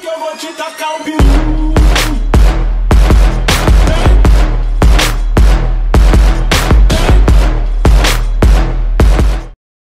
que eu vou te tacar o bicho.